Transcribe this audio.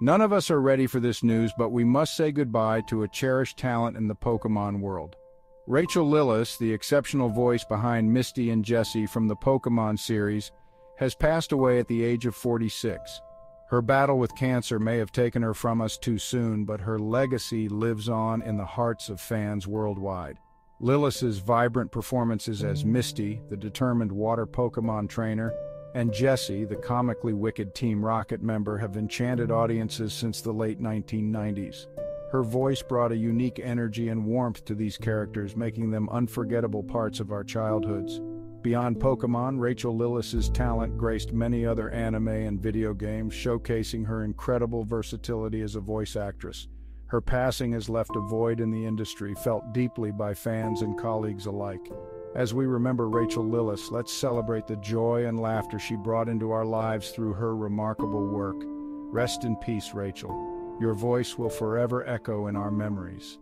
None of us are ready for this news, but we must say goodbye to a cherished talent in the Pokemon world. Rachael Lillis, the exceptional voice behind Misty and Jessie from the Pokemon series, has passed away at the age of 46. Her battle with cancer may have taken her from us too soon, but her legacy lives on in the hearts of fans worldwide. Lillis's vibrant performances as Misty, the determined water Pokemon trainer, and Jessie, the comically wicked Team Rocket member, have enchanted audiences since the late 1990s. Her voice brought a unique energy and warmth to these characters, making them unforgettable parts of our childhoods. Beyond Pokemon, Rachael Lillis's talent graced many other anime and video games, showcasing her incredible versatility as a voice actress. Her passing has left a void in the industry, felt deeply by fans and colleagues alike. As we remember Rachael Lillis, let's celebrate the joy and laughter she brought into our lives through her remarkable work. Rest in peace, Rachael. Your voice will forever echo in our memories.